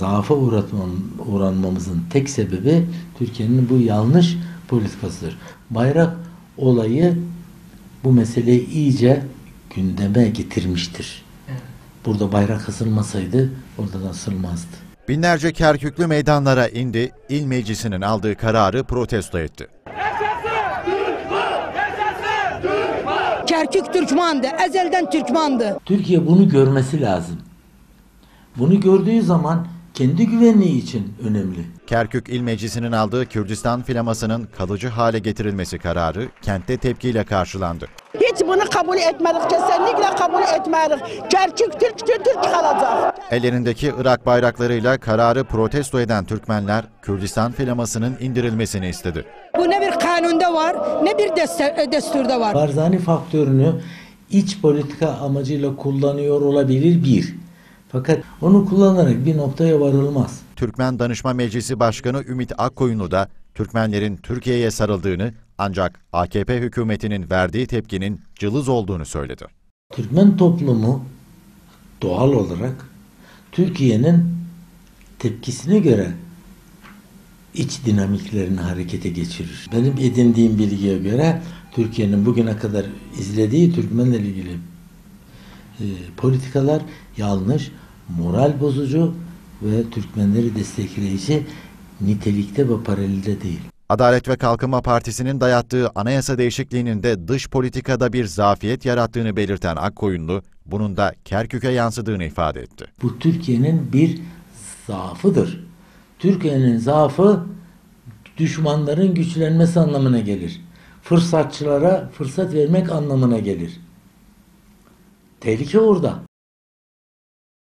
Zaafa uğratmam, uğranmamızın tek sebebi Türkiye'nin bu yanlış politikasıdır. Bayrak olayı bu meseleyi iyice gündeme getirmiştir. Burada bayrak asılmasaydı orada da asılmazdı. Binlerce Kerküklü meydanlara indi, il meclisinin aldığı kararı protesto etti. Kerkük Türkmandı, ezelden Türkmandı. Türkiye bunu görmesi lazım. Bunu gördüğü zaman kendi güvenliği için önemli. Kerkük İl Meclisi'nin aldığı Kürdistan filamasının kalıcı hale getirilmesi kararı kentte tepkiyle karşılandı. Hiç bunu kabul etmedik. Kesinlikle kabul etmedik. Kerkük Türk, Türk, Türk kalacak. Ellerindeki Irak bayraklarıyla kararı protesto eden Türkmenler Kürdistan filamasının indirilmesini istedi. Bu ne bir kanunda var, ne bir deste- desturda var. Barzani faktörünü iç politika amacıyla kullanıyor olabilir bir. Fakat onu kullanarak bir noktaya varılmaz. Türkmen Danışma Meclisi Başkanı Ümit Akkoyunlu da Türkmenlerin Türkiye'ye sarıldığını ancak AKP hükümetinin verdiği tepkinin cılız olduğunu söyledi. Türkmen toplumu doğal olarak Türkiye'nin tepkisine göre iç dinamiklerini harekete geçirir. Benim edindiğim bilgiye göre Türkiye'nin bugüne kadar izlediği Türkmenle ilgili e, politikalar yanlış, moral bozucu ve Türkmenleri destekleyici nitelikte ve paralelde değil. Adalet ve Kalkınma Partisi'nin dayattığı anayasa değişikliğinin de dış politikada bir zafiyet yarattığını belirten Akkoyunlu, bunun da Kerkük'e yansıdığını ifade etti. Bu Türkiye'nin bir zaafıdır. Türkiye'nin zaafı düşmanların güçlenmesi anlamına gelir. Fırsatçılara fırsat vermek anlamına gelir. Tehlike orada.